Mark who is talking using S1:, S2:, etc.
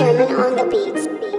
S1: Sherman on the beats.